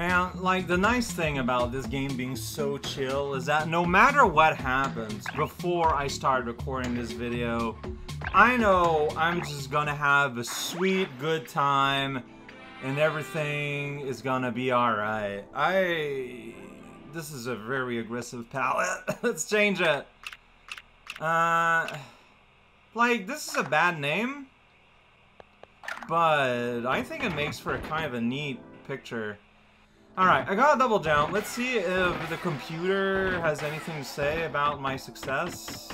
Man, like, the nice thing about this game being so chill is that no matter what happens before I start recording this video, I know I'm just gonna have a sweet, good time, and everything is gonna be alright. I... This is a very aggressive palette. Let's change it. Uh... Like, this is a bad name, but I think it makes for a kind of a neat picture. Alright, I got a double jump. Let's see if the computer has anything to say about my success.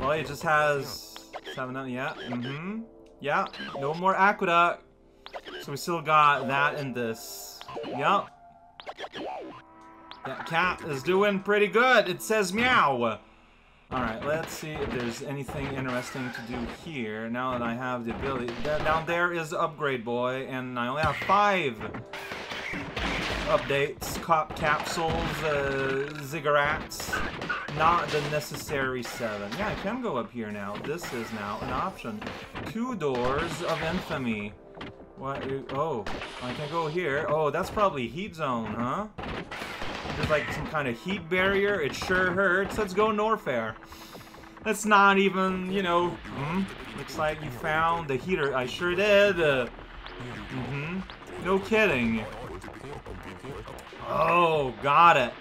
Well, it just has... Seven, yeah, mm-hmm. Yeah, no more aqueduct. So we still got that and this. Yep. That cat is doing pretty good. It says meow. Alright, let's see if there's anything interesting to do here now that I have the ability. Down there is Upgrade Boy, and I only have five updates, cop capsules, uh, ziggurats, not the necessary seven. Yeah, I can go up here now. This is now an option. Two doors of infamy. What? Oh, I can go here. Oh, that's probably heat zone, huh? There's like some kind of heat barrier. It sure hurts. Let's go Norfair. That's not even, you know, hmm? looks like you found the heater. I sure did. Uh, mm-hmm. No kidding. Oh, got it.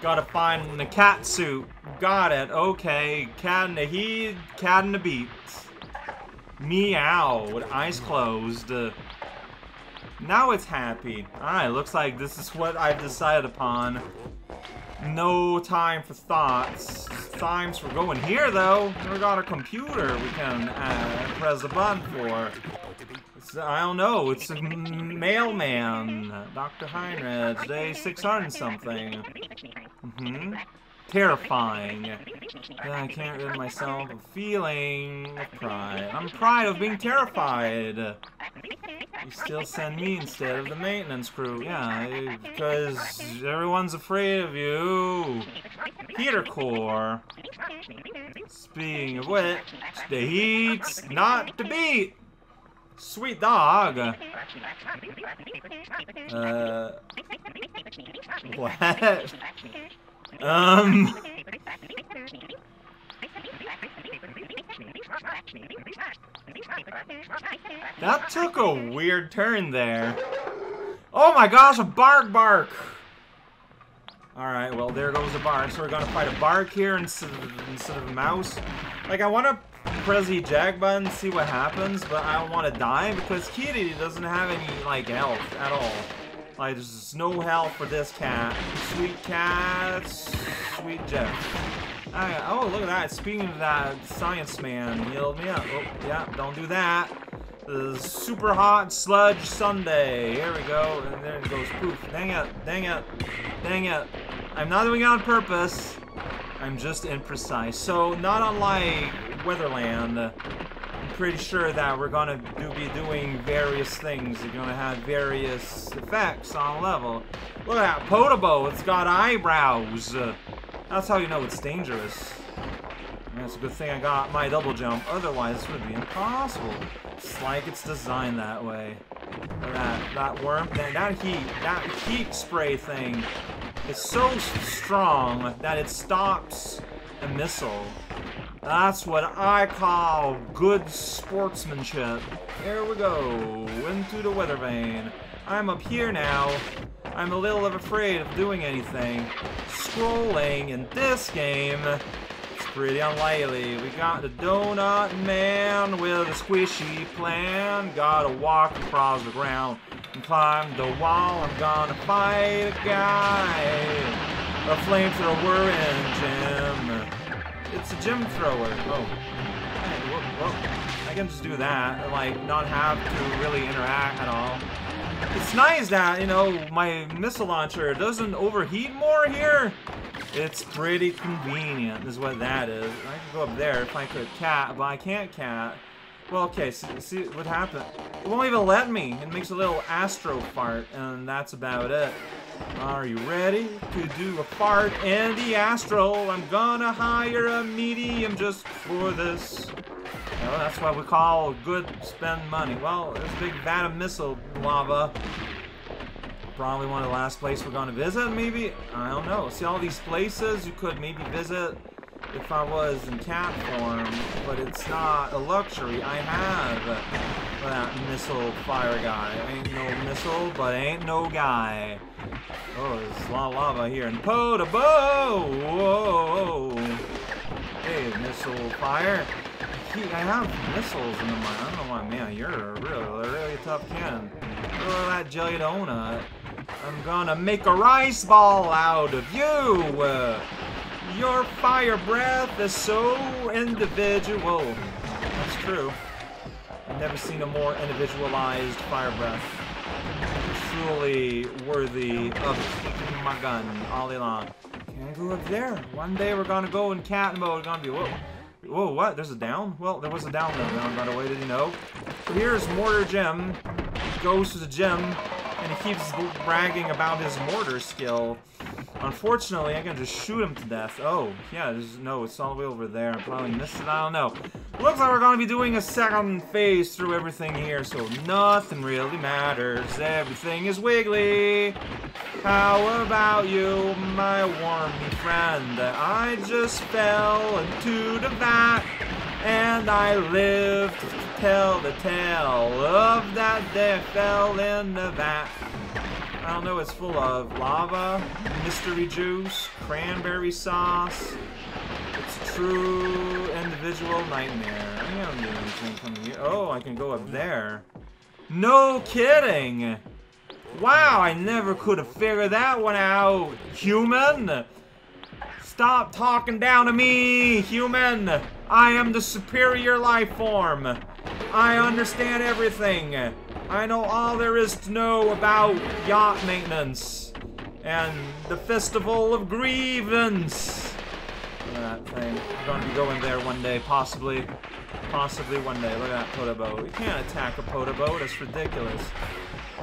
Gotta find the cat suit. Got it. Okay. Cat in the heat, cat in the beat. Meow with eyes closed. Now it's happy. Alright, looks like this is what I've decided upon. No time for thoughts. Times for going here, though. We got a computer we can uh, press a button for. I don't know. It's a mailman. Dr. Heinrich, day 600 something. Mm-hmm terrifying. I can't rid myself of feeling pride. I'm pride of being terrified. You still send me instead of the maintenance crew. Yeah, because everyone's afraid of you. Peter Core. Speaking of which, the heat's not to beat. Sweet dog. Uh, what? Um. That took a weird turn there. Oh my gosh, a bark bark! Alright, well there goes a bark. So we're gonna fight a bark here instead of, instead of a mouse. Like, I want the eject button, see what happens, but I don't want to die because Kitty doesn't have any, like, health at all. Like, there's no health for this cat. Sweet cat, sweet Jeff. Right, oh, look at that. Speaking of that, Science Man healed me up. Oh, yeah, don't do that. Super hot sludge Sunday. Here we go. And there it goes. Poof. Dang it. Dang it. Dang it. I'm not doing it on purpose. I'm just imprecise. So, not unlike Weatherland, I'm pretty sure that we're gonna do, be doing various things. You're gonna have various effects on level. Look at that, Podoboo, it's got eyebrows. That's how you know it's dangerous. That's a good thing I got my double jump, otherwise this would be impossible. It's like it's designed that way. That, that worm, that, that heat, that heat spray thing is so strong that it stops a missile. That's what I call good sportsmanship. Here we go, into the weather vane. I'm up here now. I'm a little afraid of doing anything. Scrolling in this game, it's pretty unlikely. We got the donut man with a squishy plan. Gotta walk across the ground and climb the wall. I'm gonna fight a guy. A flamethrower engine. It's a gem thrower. Oh. I can just do that, like, not have to really interact at all. It's nice that, you know, my missile launcher doesn't overheat more here. It's pretty convenient, is what that is. I could go up there if I could cat, but I can't cat. Well, okay, see what happened. It won't even let me. It makes a little astro fart, and that's about it. Are you ready to do a fart in the astral? I'm gonna hire a medium just for this. That's what we call good spend money. Well, there's a big vat of missile lava. probably one of the last places we're gonna visit, maybe? I don't know. See all these places you could maybe visit if I was in cat form, but it's not a luxury I have that missile fire guy. Ain't no missile, but ain't no guy. Oh, there's a lot of lava here. And Podoboo! Whoa! Hey, missile fire. He, I have missiles in my. I don't know why, man. You're a really, really tough cannon. At that jelly donut. I'm gonna make a rice ball out of you. Your fire breath is so individual. That's true. I've never seen a more individualized fire breath. Truly worthy of my gun all day long. Can I go up there? One day we're gonna go in cat mode. We're gonna be whoa. Whoa, what? There's a down? Well, there was a down there, by the way, did you know? So here's Mortar Jim. He goes to the gym, and he keeps bragging about his mortar skill. Unfortunately, I can just shoot him to death. Oh, yeah, there's, no, it's all the way over there. I probably missed it, I don't know. Looks like we're to be doing a second phase through everything here, so nothing really matters. Everything is wiggly. How about you, my wormy friend? I just fell into the vat, and I lived to tell the tale of that day I fell in the vat. I don't know, it's full of lava, mystery juice, cranberry sauce. It's true individual nightmare. I don't do anything here. Oh, I can go up there. No kidding! Wow, I never could have figured that one out, human! Stop talking down to me, human! I am the superior life form. I understand everything. I know all there is to know about yacht maintenance and the Festival of Grievance. Look at That thing. I'm gonna be going there one day, possibly. Possibly one day. Look at that Podoboo. You can't attack a Podoboo. That's ridiculous.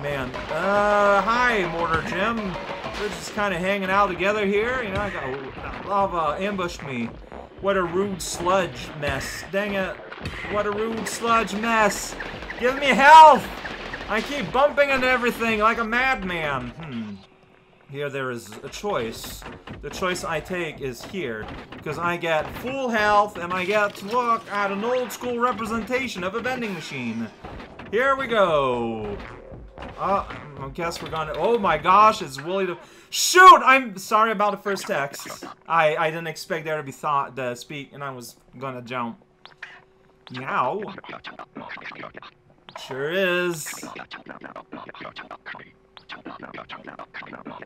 Man. Uh, hi, Mortar Jim. We're just kind of hanging out together here. You know, I got oh, lava ambushed me. What a rude sludge mess. Dang it. What a rude sludge mess. Give me health! I keep bumping into everything like a madman. Hmm. Here there is a choice. The choice I take is here, because I get full health and I get to look at an old school representation of a vending machine. Here we go. Uh, I guess we're gonna- Oh my gosh, it's Willy the- Shoot! I'm sorry about the first text. I, I didn't expect there to be thought to speak, and I was gonna jump. Meow. Sure is.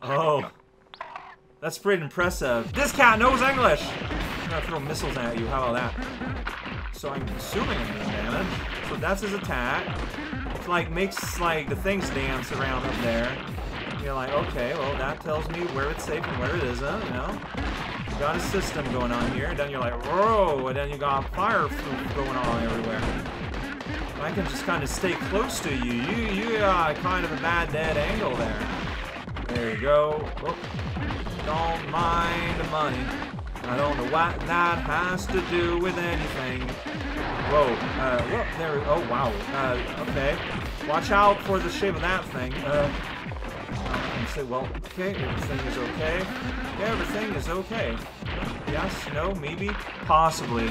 Oh. That's pretty impressive. This cat knows English! I'm gonna throw missiles at you, how about that? So I'm assuming I'm doing damage. So that's his attack. It's like, makes, like, the things dance around up there. You're like, okay, well, that tells me where it's safe and where it isn't, you know? You got a system going on here, then you're like, whoa, and then you got fire going on everywhere. I can just kind of stay close to you. You, you got kind of a bad dead angle there. There you go. Don't mind the money. I don't know what that has to do with anything. Whoa, uh, whoop, there, oh wow, uh, okay. Watch out for the shape of that thing. Uh, say, well, okay, everything is okay. Everything is okay. Yes, no, maybe, possibly.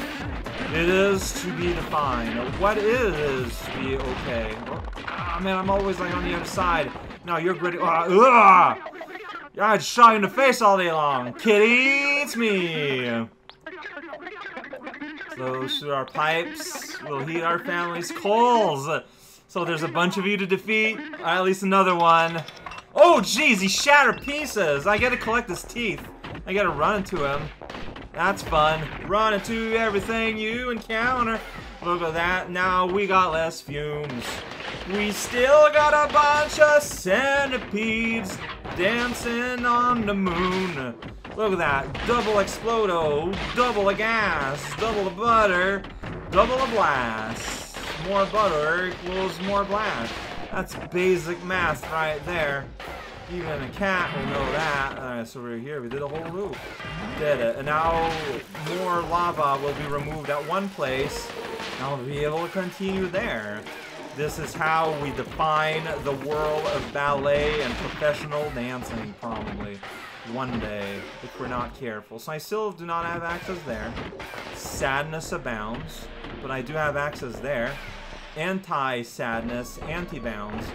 It is to be defined. What is to be okay? Oh, man, I'm always like on the other side. No, you're gritty. Uh, yeah, I just shot you in the face all day long. Kitty, it's me. Close to our pipes We'll heat our family's coals. So there's a bunch of you to defeat. Or At least another one. Oh, jeez, he shattered pieces. I gotta collect his teeth. I gotta run into him. That's fun. Run into everything you encounter. Look at that. Now we got less fumes. We still got a bunch of centipedes dancing on the moon. Look at that. Double explodo, double the gas, double the butter, double the blast. More butter equals more blast. That's basic math right there. Even a cat will know that. Alright, so we're here. We did a whole loop. Did it. And now more lava will be removed at one place. And I'll be able to continue there. This is how we define the world of ballet and professional dancing, probably. One day, if we're not careful. So I still do not have access there. Sadness abounds, but I do have access there anti-sadness, anti-bounds.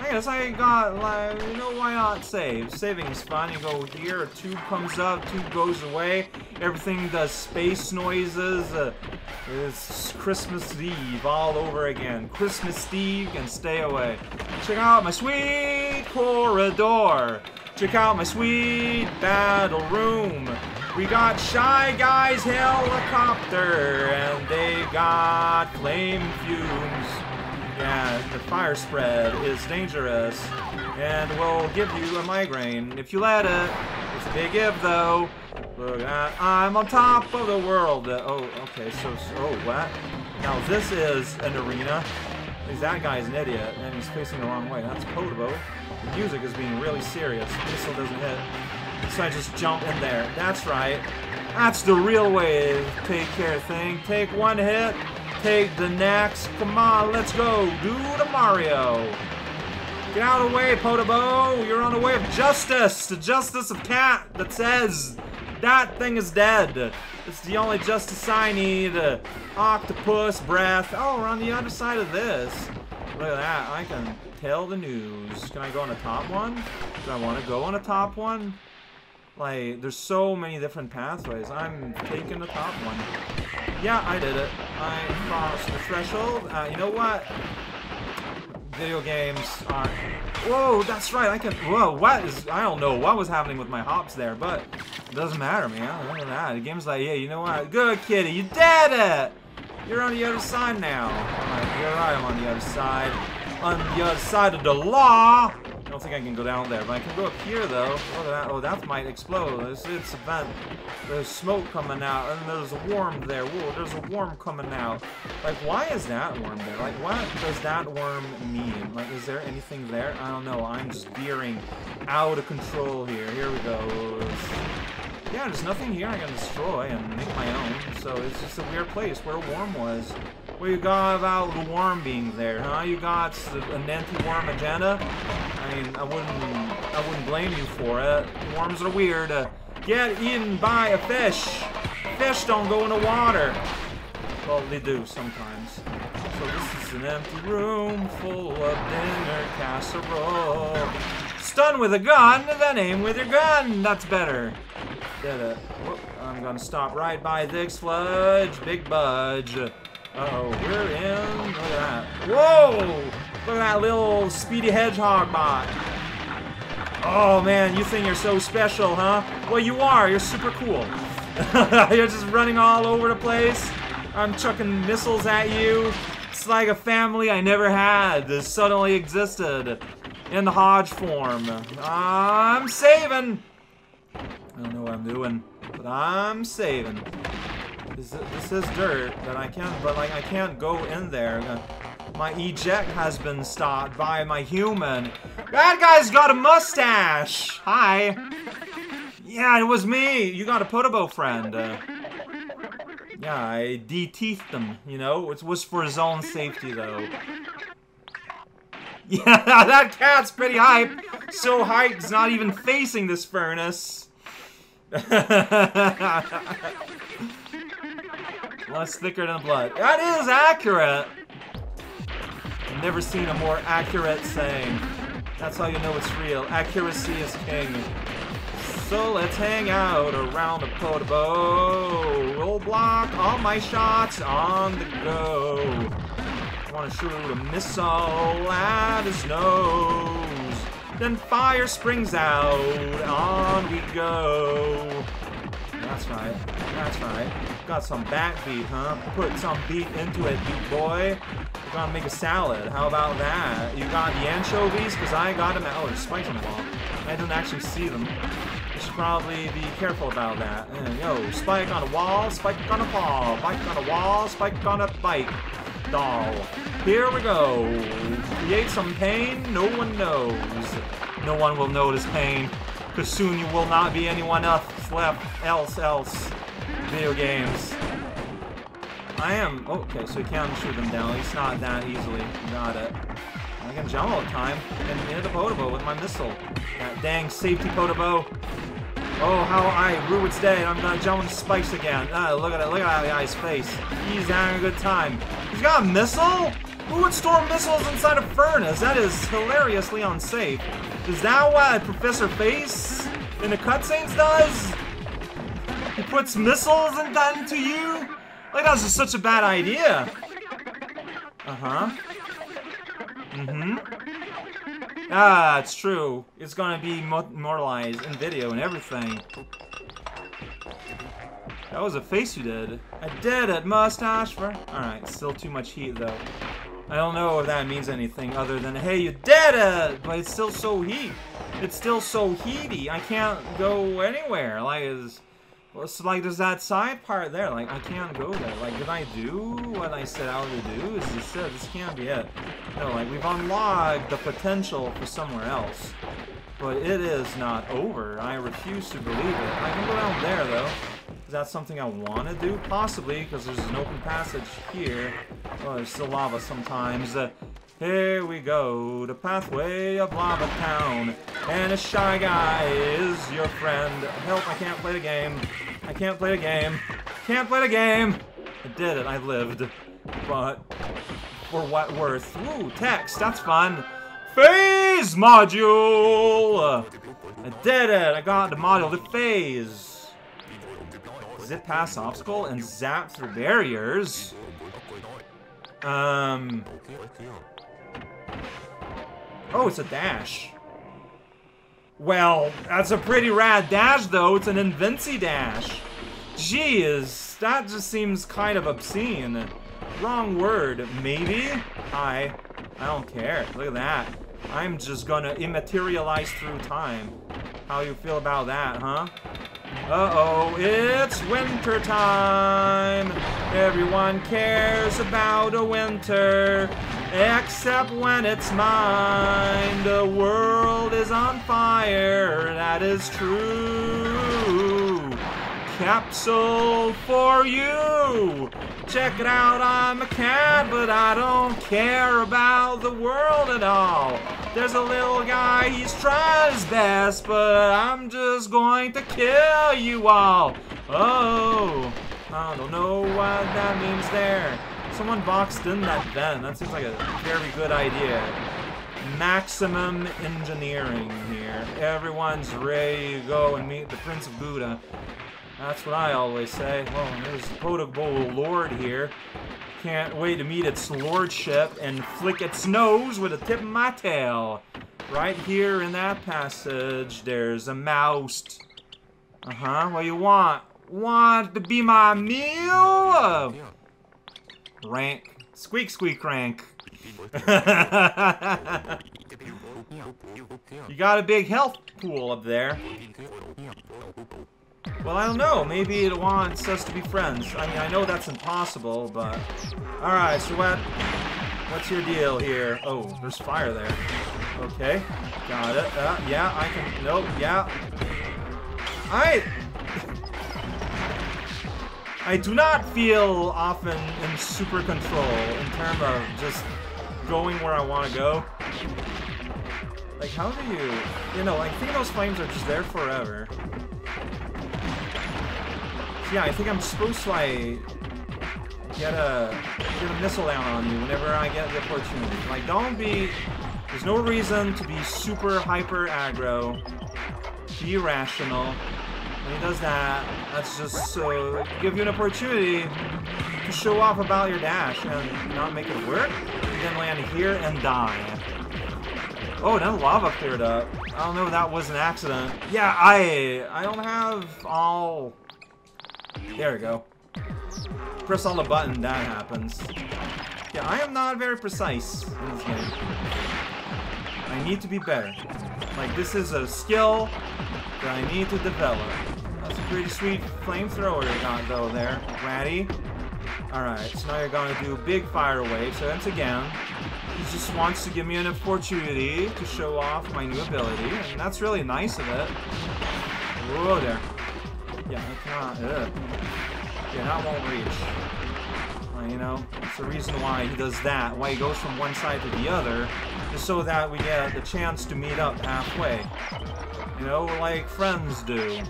I guess I got, like, you know, why not save? Saving is fun. You go here, a tube comes up, tube goes away, everything does space noises. Uh, it's Christmas Eve all over again. Christmas Eve and stay away. Check out my sweet corridor. Check out my sweet battle room. We got Shy Guys helicopter, and they got flame fumes. Yeah, the fire spread is dangerous, and will give you a migraine if you let it. It's a big if, though. Look at, I'm on top of the world. Uh, oh, okay, so, so, oh, what? Now, this is an arena. That guy's an idiot, and he's facing the wrong way. That's Podoboo. The music is being really serious. Missile doesn't hit. So I just jump in there. That's right. That's the real way to take care of things. Take one hit, take the next. Come on, let's go. Do the Mario. Get out of the way, Podoboo. You're on the way of justice. The justice of cat that says that thing is dead. It's the only justice I need. Octopus breath. Oh, we're on the other side of this. Look at that. I can tell the news. Can I go on the top one? Do I want to go on the top one? Like, there's so many different pathways. I'm taking the top one. Yeah, I did it. I crossed the threshold. Uh, you know what? Video games are... Whoa, that's right, I can... Whoa, what is... I don't know what was happening with my hops there, but... It doesn't matter, man. Look at that. The game's like, yeah, you know what? Good, kitty, you did it! You're on the other side now. Right, you're right, I'm on the other side. On the other side of the law! I don't think I can go down there, but I can go up here, though. At that. Oh, that might explode. It's, it's a vent. There's smoke coming out, and there's a worm there. Whoa, there's a worm coming out. Like, why is that worm there? Like, what does that worm mean? Like, is there anything there? I don't know. I'm just veering out of control here. Here we go. Yeah, there's nothing here I can destroy and make my own, so it's just a weird place where a worm was. What you got about the worm being there, huh? You got an anti-worm agenda? I mean, I wouldn't, I wouldn't blame you for it. Worms are weird. Uh, get eaten by a fish. Fish don't go in the water. Well, they do sometimes. So this is an empty room full of dinner casserole. Stun with a gun, then aim with your gun. That's better. Did it. Whoop. I'm gonna stop right by this Fludge. Big Budge. Uh-oh, we're in. Look at that. Whoa! Look at that little speedy hedgehog bot. Oh man, you think you're so special, huh? Well, you are. You're super cool. you're just running all over the place. I'm chucking missiles at you. It's like a family I never had that suddenly existed in the Hodge form. I'm saving. I don't know what I'm doing, but I'm saving. This, is dirt that I can't, but like I can't go in there. My eject has been stopped by my human. That guy's got a mustache! Hi! Yeah, it was me! You got a Podoboo friend. Uh, yeah, I de-teethed him, you know? It was for his own safety, though. Yeah, that cat's pretty hype! So hype, it's not even facing this furnace. Less thicker than blood. That is accurate! I've never seen a more accurate saying. That's how you know it's real. Accuracy is king. So let's hang out around the Podoboo. We'll block all my shots on the go. Want to shoot a missile at his nose. Then fire springs out. On we go. That's right. That's right. Got some backbeat, huh? Put some beat into it, beat boy. We're gonna make a salad. How about that? You got the anchovies? Because I got them. Oh, there's spikes on the wall. I didn't actually see them. You should probably be careful about that. Yo, spike on a wall, spike on a wall, spike on a wall, spike on a bike. Doll. Here we go. Create some pain no one knows. No one will notice pain. Because soon you will not be anyone else left else else video games. I am... Okay, so you can shoot them down. Least not that easily. Got it. I can jump all the time. And hit the Podoboo with my missile. That dang safety Podoboo. Oh, how I Rued's dead. I'm gonna jump on spikes again. Ah, look at it. Look at that guy's face. He's having a good time. He's got a missile? Who would store missiles inside a furnace? That is hilariously unsafe. Is that what Professor Face in the cutscenes does? He puts missiles into you? Like, that's just such a bad idea. Uh-huh. Mm-hmm. Ah, it's true. It's gonna be immortalized in video and everything. That was a face you did. I did it, mustache for. Alright, still too much heat though. I don't know if that means anything other than, hey, you did it! But it's still so heat. It's still so heaty. I can't go anywhere. Like, well, so like, there's that side part there. Like, I can't go there. Like, did I do what I set out to do? Is this it? This can't be it. No, like, we've unlocked the potential for somewhere else. But it is not over. I refuse to believe it. I can go down there, though. Is that something I want to do? Possibly, because there's an open passage here. Oh, there's still lava sometimes. Uh, here we go, the pathway of Lava Town. And a shy guy is your friend. Help, I can't play the game. I can't play the game. Can't play the game! I did it, I lived. But, for what worth? Ooh, text, that's fun. Phase module! I did it, I got the module, the phase. Zip past obstacle and zap through barriers. Um... Oh, it's a dash. Well, that's a pretty rad dash, though. It's an Invinci dash. Jeez, that just seems kind of obscene. Wrong word. Maybe? Hi. I don't care. Look at that. I'm just gonna immaterialize through time. How you feel about that, huh? Uh-oh, it's winter time. Everyone cares about a winter, except when it's mine. The world is on fire, that is true. Capsule for you. Check it out, I'm a cat, but I don't care about the world at all. There's a little guy, he's trying his best, but I'm just going to kill you all. Oh, I don't know what that means there. Someone boxed in that vent. That seems like a very good idea. Maximum engineering here. Everyone's ready to go and meet the Prince of Buddha. That's what I always say. Well, there's the Podoboo Lord here. Can't wait to meet its lordship and flick its nose with the tip of my tail. Right here in that passage, there's a mouse. Uh-huh, what you want? Want to be my meal? Rank. Squeak, squeak, rank. you got a big health pool up there. Well, I don't know. Maybe it wants us to be friends. I mean, I know that's impossible, but... Alright, so what... What's your deal here? Oh, there's fire there. Okay. Got it. Uh, yeah, I can... Nope, yeah. I... I do not feel often in super control in terms of just going where I want to go. Like, how do you... You know, I think those flames are just there forever. Yeah, I think I'm supposed to, like, get a, get a missile down on you whenever I get the opportunity. Like, don't be... There's no reason to be super hyper aggro. Be rational. When he does that, that's just so... give you an opportunity to show off about your dash and not make it work. Then land here and die. Oh, now lava cleared up. I don't know if that was an accident. Yeah, I I don't have all there we go. Press on the button, that happens. Yeah, I am not very precise in this game. I need to be better. Like, this is a skill that I need to develop. That's a pretty sweet flamethrower you got, though, there. Ratty. Alright, so now you're gonna do big fire wave. So once again, he just wants to give me an opportunity to show off my new ability, and that's really nice of it. Whoa there. Yeah, I cannot. Ugh. Yeah, that won't reach. you know, it's the reason why he does that, why he goes from one side to the other, just so that we get the chance to meet up halfway. You know, like friends do.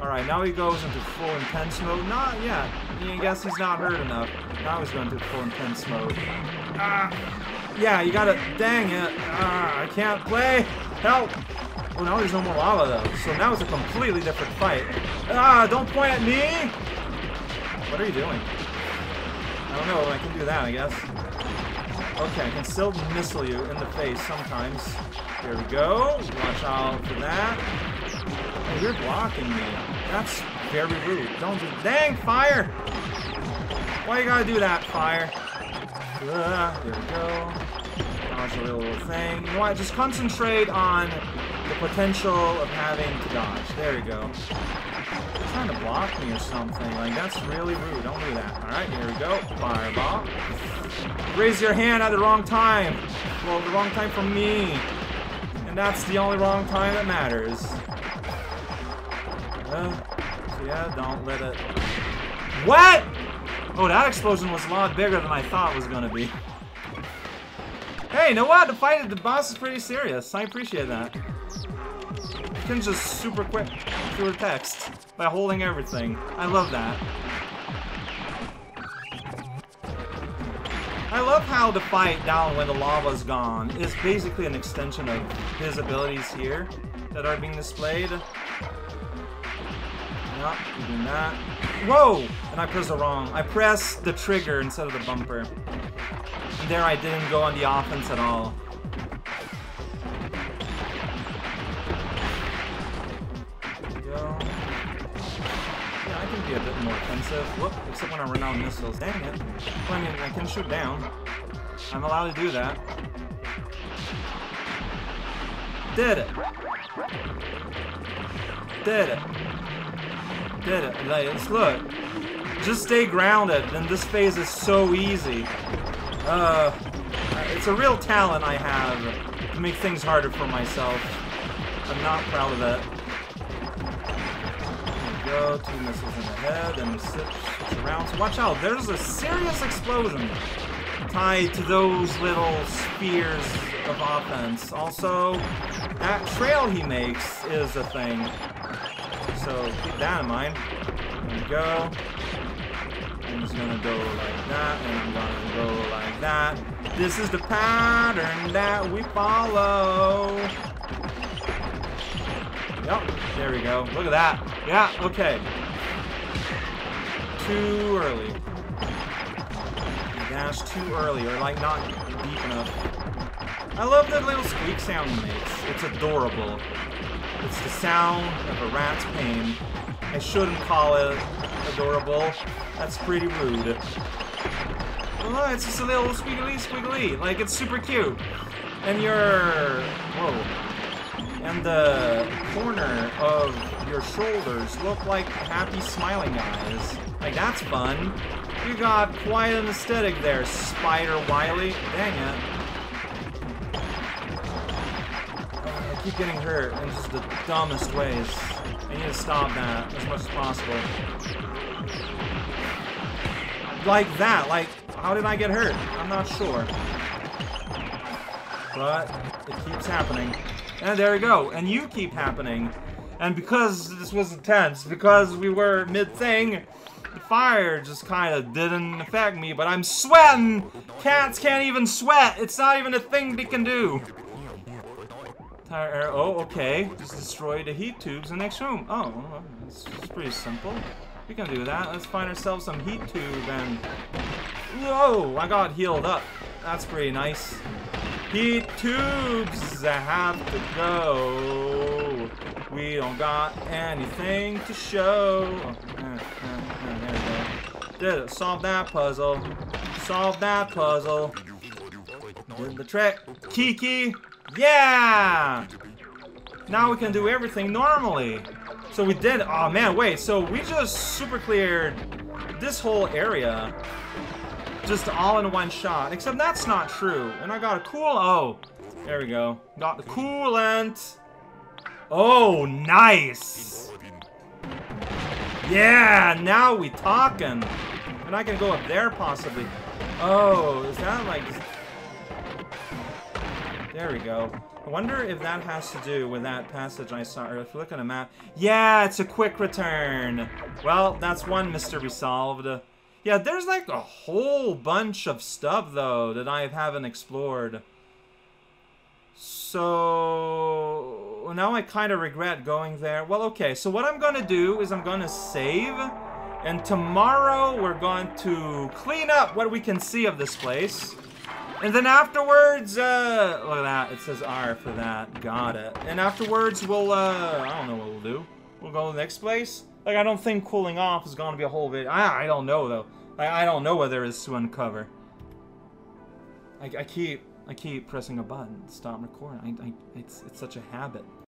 Alright, now he goes into full intense mode. Not yet. I guess he's not hurt enough. Now he's going to full intense mode. Ah! Yeah, you gotta... Dang it. Ah, I can't play. Help! Oh, now there's no more lava, though. So now it's a completely different fight. Ah, don't point at me! What are you doing? I don't know. I can do that, I guess. Okay, I can still missile you in the face sometimes. Here we go. Watch out for that. Oh, you're blocking me. That's very rude. Don't do... Dang, fire! Why you gotta do that, fire? Uh, there we go. Dodge a little thing. You know what? Just concentrate on the potential of having to dodge. There you go. You're trying to block me or something. Like, that's really rude. Don't do that. Alright, here we go. Fireball. Raise your hand at the wrong time. Well, the wrong time for me. And that's the only wrong time that matters. Yeah, don't let it... What?! Oh, that explosion was a lot bigger than I thought it was gonna be. Hey, you know what? The fight, the boss is pretty serious. I appreciate that. You can just super quick through the text by holding everything. I love that. I love how the fight down when the lava's gone is basically an extension of his abilities here that are being displayed. Yep, doing that. Whoa! And I pressed the wrong. I pressed the trigger instead of the bumper. And there I didn't go on the offense at all. I can be a bit more offensive. Whoop, except when I run out of missiles. Dang it. I mean, I can shoot down. I'm allowed to do that. Did it. Did it did it. Like, look. Just stay grounded, and this phase is so easy. Uh, it's a real talent I have to make things harder for myself. I'm not proud of it. go, two missiles in the head, and switch around. So watch out, there's a serious explosion tied to those little spears of offense. Also, that trail he makes is a thing. So keep that in mind. There we go. I'm just gonna go like that, and I'm gonna go like that. This is the pattern that we follow. Yep, there we go. Look at that. Yeah, okay. Too early. Dash too early, or like not deep enough. I love that little squeak sound he makes. It's adorable. It's the sound of a rat's pain. I shouldn't call it adorable. That's pretty rude. Oh, it's just a little squiggly squiggly. Like, it's super cute. And your... Whoa. And the corner of your shoulders look like happy smiling eyes. Like, that's fun. You got quite an aesthetic there, Spider Wily. Dang it. Keep getting hurt in just the dumbest ways. I need to stop that as much as possible. Like that, like, how did I get hurt? I'm not sure. But, it keeps happening. And there we go, and you keep happening. And because this was intense, because we were mid-thing, the fire just kind of didn't affect me, but I'm sweating! Cats can't even sweat! It's not even a thing they can do! Tire Oh, okay. Just destroy the heat tubes in the next room. Oh, it's, pretty simple. We can do that. Let's find ourselves some heat tube and... Whoa! I got healed up. That's pretty nice. Heat tubes have to go. We don't got anything to show. Oh, eh, eh, eh. Did it. Solve that puzzle. Solve that puzzle. Did the trick. Kiki! Yeah! Now we can do everything normally. So we did, oh man, wait, so we just super cleared this whole area. Just all in one shot. Except that's not true. And I got a cool, oh, there we go. Got the coolant. Oh, nice. Yeah, now we talking. And I can go up there, possibly. Oh, is that like... There we go. I wonder if that has to do with that passage I saw, or if you look at a map. Yeah, it's a quick return. Well, that's one mystery solved. Yeah, there's like a whole bunch of stuff, though, that I haven't explored. So... Now I kind of regret going there. Well, okay, so what I'm going to do is I'm going to save. And tomorrow we're going to clean up what we can see of this place. And then afterwards, uh, look at that. It says R for that. Got it. And afterwards, we'll, uh, I don't know what we'll do. We'll go to the next place. Like, I don't think cooling off is to be a whole bit. I, I don't know, though. I, I don't know what there is to uncover. I, I keep, I keep pressing a button. Stop recording. I, I, it's, it's such a habit.